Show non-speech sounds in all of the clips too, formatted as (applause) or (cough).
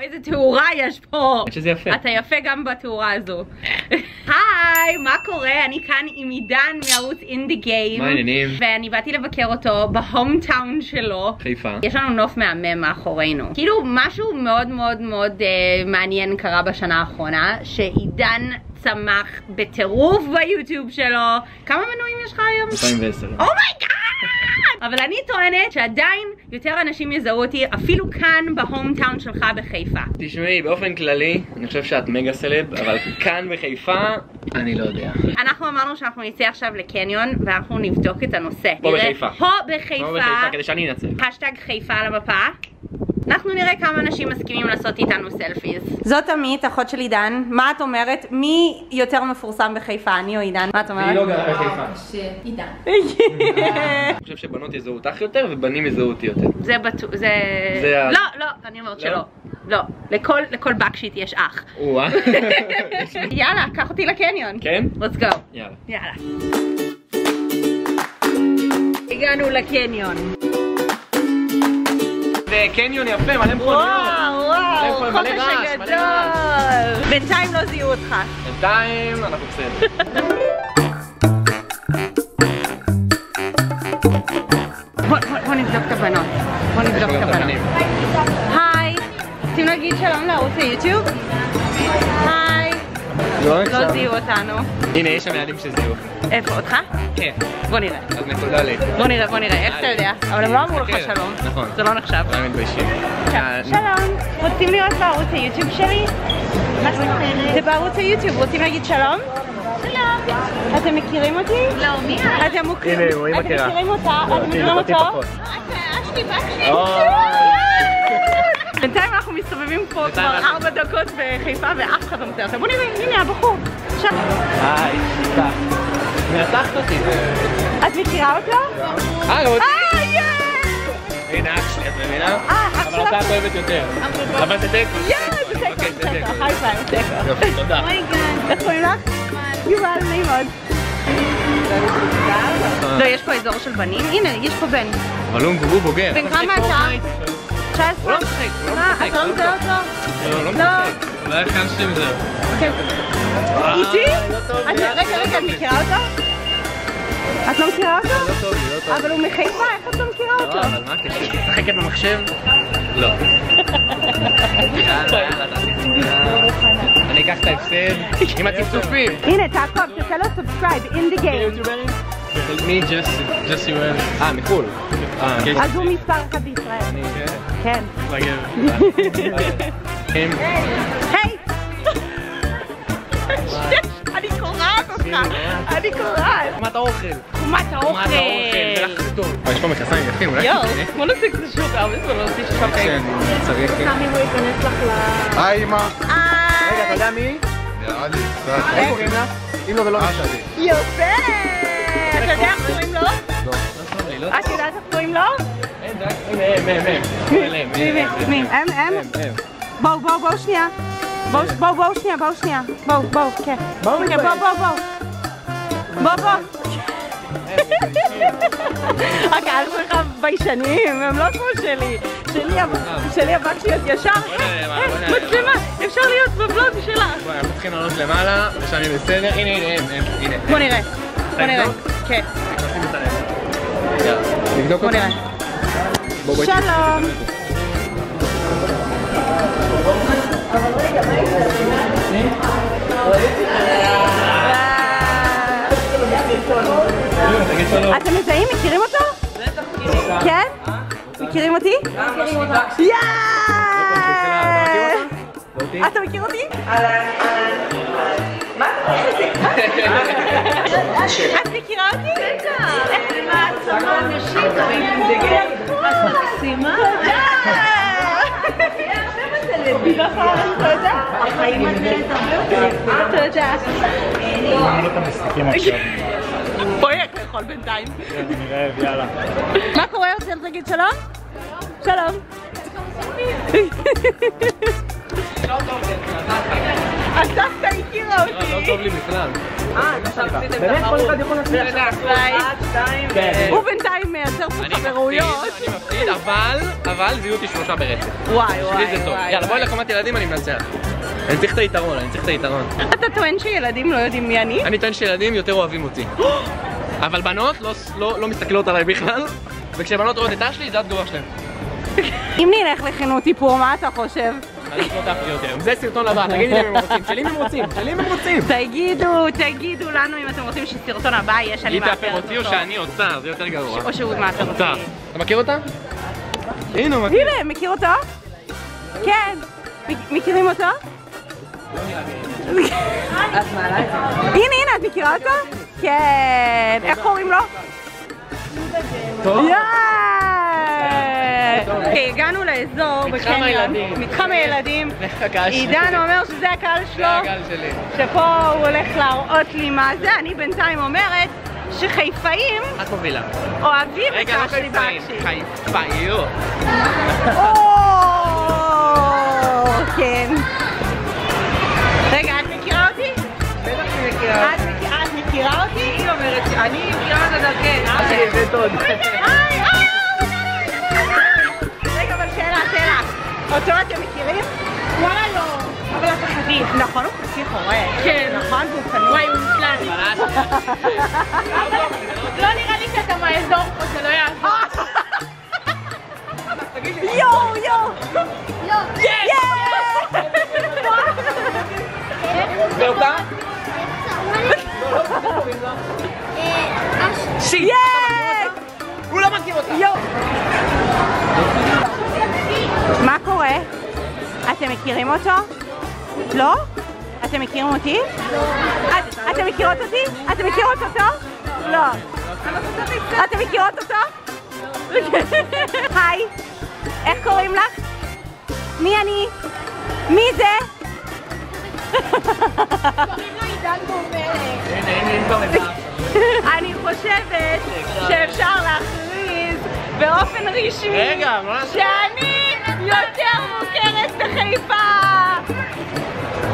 איזה תאורה יש פה. שזה יפה. אתה יפה גם בתאורה הזו. היי, מה קורה? אני כאן עם עידן מערוץ Indie Game. מה העניינים? ואני באתי לבקר אותו ב hometown שלו. חיפה. יש לנו נוף מהמם מאחורינו. כאילו משהו מאוד מאוד מאוד אה, מעניין קרה בשנה האחרונה, שעידן צמח בטירוף ביוטיוב שלו. כמה מנויים יש לך היום? 2010. Oh my God! אבל אני טוענת שעדיין יותר אנשים יזהו אותי אפילו כאן ב hometown שלך בחיפה. תשמעי, באופן כללי, אני חושב שאת מגה סלב, אבל כאן בחיפה, אני לא יודע. אנחנו אמרנו שאנחנו נצא עכשיו לקניון ואנחנו נבדוק את הנושא. פה בחיפה. פה בחיפה. בחיפה, כדי שאני אנצח. השטג חיפה על המפה. אנחנו נראה כמה אנשים מסכימים לעשות איתנו סלפיז. זאת עמית, אחות של עידן. מה את אומרת? מי יותר מפורסם בחיפה, אני או עידן? מה את אומרת? גרה בחיפה. שעידן. (laughs) אני חושב שבנות יזהו אותך יותר ובנים יזהו אותי יותר. זה בטוח, זה... לא, לא, אני אומרת לא? שלא. לא, לכל, לכל בקשיט יש אח. (laughs) יאללה, קח אותי לקניון. כן? let's go. יאללה. יאללה. הגענו לקניון. זה קניון יפה, מלא מכוניות. וואו, וואו, מלא חופש רעש, מלא הגדול. בינתיים לא זיהו אותך. בינתיים אנחנו בסדר. בוא בוא- בוא נבדוק את הבנות. בוא נבדוק את גם את הבנות. הבנים. היי, רוצים להגיד שלום לערוץ היוטיוב? היי, לא זיהו אותנו. הנה, יש שם ילדים שזיהו. איפה אותך? כן. בוא נראה. אז לי. בוא נראה, בוא נראה, איך אתה יודע? אבל הם לא אמרו לך שלום. נכון. זה לא נחשב. אולי מתביישים. אה, שלום, רוצים להיות בערוץ היוטיוב שלי? זה בערוץ היוטיוב, רוצים להגיד שלום? שלום. אתם מכירים אותי? לא, מי את? אתם מוכרים. הנה, רואים אתם. מכירים אותה? אתם מכירים אותי בינתיים אנחנו מסתובבים פה כבר ארבע דקות בחיפה ואף אחד לא מוצא אותה. בוא נראה, הנה הבחור. עכשיו, היי, שיטה. מנצחת אותי. את מכירה אותו? אה, לא אה, yeah! הנה אח שלי, את מבינה? אה, אח אבל אותה את שלך. אוהבת יותר. אבל זה תיקו. yeah, זה תיקו, אוקיי, זה תיקו. high five, תיקו. יופי, תודה. איך קוראים לך? יובל, נעים מאוד. לא, יש פה אזור של בנים. הנה, יש פה בן. אבל הוא הוא בוגר. בן כמה אתה? 19? הוא לא משחק, הוא לא. אתה לא מזהה אותו? לא. משחק. אולי כאן. איתי? את- רגע, רגע, את מכירה אותו? את לא מכירה אותו? אבל הוא מחיפה, איך את לא מכירה אותו? לא, אבל מה הקשר? משחקת במחשב? לא. יאללה, יאללה, אני אקח את ההפסד עם (laughs) הצפצופים. הנה, תעקוב, תעשה לו סאבסקרייב, אין די גיים. מי ג'סי? ג'סי וויל. אה, מחו"ל. אז הוא מספר אחת בישראל. כן. הם היי! אני קורעת אותך, אני קורעת. חומת האוכל. חומת האוכל, זה. יש פה מכנסיים יפים, אולי יואו? בוא נשיג את השוק, הרבה זמן לא עשיתי שופינג. צריך. סמי הוא ייכנס לך ל... היי אמא. רגע, אתה יודע מי? נראה לי. איך קוראים לה? אם לא, זה לא משנה. אתה יודע איך קוראים לו? לא את יודעת איך קוראים לו? הנה, הם, הם, הם. מי, מי, מי? הם, הם? בואו, בואו, בואו שנייה. בואו, בואו, בואו שנייה, בואו שנייה. בואו, בואו, כן. בואו, בואו, בואו, בואו. בואו, בואו. הקהל שלך ביישנים, הם לא כמו שלי. שלי, הב- שלי הבקשיות ישר. מצלמה, אפשר להיות בבלוג שלך. בואי, אנחנו צריכים לעלות למעלה, ושם בסדר. הנה, הנה, הנה. בוא נראה, בוא נראה. כן. נבדוק בוא אותם? נראה. בוא, בואי, שלום. אתם מזהים? מכירים אותו? כן? מכירים אותי? יאה! אתה מכיר אותי? מה את מכירה אותי? איך זה מעצמה נשית? את מקסימה. תודה. החיים נהיית הרבה יותר. תודה. בואי, אתה יכול בינתיים. אני רעב, יאללה. מה קורה? רוצה להגיד שלום? שלום. הסבתא הכירה לא אותי. טוב לי בכלל. אה, באמת כל אחד יכול להצליח. ביי. כן. הוא בינתיים מייצר פה חברויות. אני מפסיד, אבל, אבל זיהו אותי שלושה ברצף. וואי וואי זה טוב. וואי. יאללה, בואי לקומת ילדים, אני מנצח. אני צריך את היתרון, אני צריך את היתרון. אתה טוען שילדים לא יודעים מי אני? אני טוען שילדים יותר אוהבים אותי. אבל בנות לא- לא לא מסתכלות עליי בכלל, וכשבנות רואות את אשלי, זה התגובה שלהם. אם נלך לחינוך איפור, מה אתה חושב? אני לא דף יותר. זה סרטון לבא, תגידי לי אם הם רוצים. שלי אם הם רוצים, שלי אם הם רוצים. תגידו, תגידו לנו אם אתם רוצים שסרטון הבא יהיה שאני היא מאפרת תאפר אותי או אותו. שאני אותה, זה יותר גרוע. או שהוא מאפר אותי. אתה מכיר אותה? הנה, הוא מכיר. הנה, מכיר אותו? כן. מכירים אותו? הנה, הנה, את מכירה אותו? כן. איך קוראים לו? טוב. יאיי! אוקיי, הגענו לאזור מתחם בקניון. הילדים. מתחם הילדים. (laughs) עידן אומר שזה הקהל שלו. זה הגל שלי. שפה הוא הולך להראות לי מה זה, אני בינתיים אומרת שחיפאים את מובילה. אוהבים את רגע, לא אשלי חיפאים. בקשי. חיפאיות. או, כן. רגע, את מכירה אותי? בטח שהיא מכירה. את מכירה- אותי? היא אומרת שאני מכירה את הדרכן. זה טוב. רגע, שאלה. אותו אתם מכירים? וואלה לא. אבל אתה חדיף. נכון, הוא חצי חורג. כן. נכון, והוא פנוי. וואי, הוא מושלם. לא נראה לי שאתה מהאזור פה, זה לא יעזור. יואו, יואו. זה אותה? שי. הוא לא מכיר אותה. יואו. מה קורה? אתם מכירים אותו? לא? אתם מכירים אותי? את- אתם מכירות אותי? אתם מכירות אותו? לא. אתם מכירות אותו? (laughs) היי, איך קוראים לך? מי אני? מי זה? (laughs) אני חושבת שאפשר להכריז באופן רשמי מה? שאני יותר מוכרת בחיפה!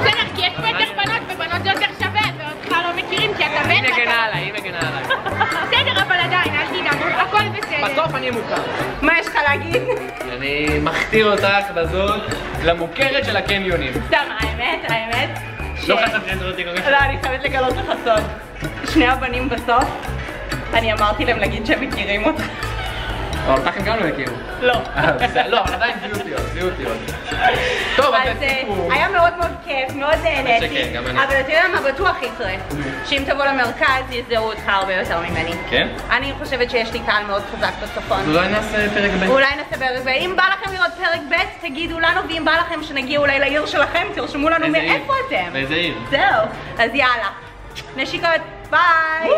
בסדר, כי יש יותר בנות, ובנות זה יותר שווה, ואותך לא מכירים כי אתה היא בטח. מגנה עליי, היא מגנה עליי. בסדר, אבל עדיין, אל תדאג, הכל בסדר. בסוף אני מוכר. מה יש לך להגיד? אני מכתיר אותך בזאת למוכרת של הקניונים. סתם, האמת, האמת. לא חשבתי שזה אותי כל כך. לא, אני חייבת לגלות לך סוד. שני הבנים בסוף, אני אמרתי להם להגיד שהם מכירים אותך. אבל אותך הם גם לא הכירו. לא. לא, אבל עדיין זיהו אותי עוד, זיהו אותי עוד. טוב, אז זה סיפור. היה מאוד מאוד כיף, מאוד נהניתי. אבל אתה יודע מה בטוח יקרה? שאם תבוא למרכז יזהו אותך הרבה יותר ממני. כן? אני חושבת שיש לי קהל מאוד חזק בצפון. אולי נעשה פרק ב'. אולי נעשה פרק ב', אם בא לכם לראות פרק ב', תגידו לנו, ואם בא לכם שנגיע אולי לעיר שלכם, תרשמו לנו? מאיפה אתם. באיזה עיר? זהו, אז יאללה. נשיקות, ביי!